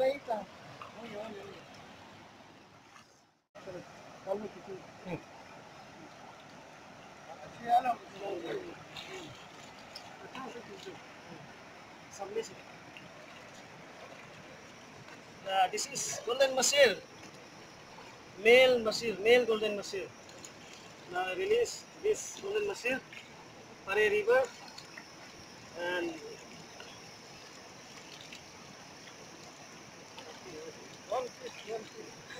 Uh, this is golden mahseer. Male mahseer, male golden mahseer. Now release this golden mahseer. Pare river. One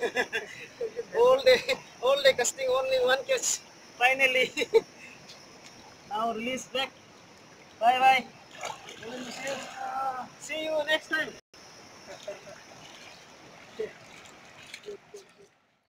all day, all day casting only one catch. Finally, now release back. Bye bye. See you next time.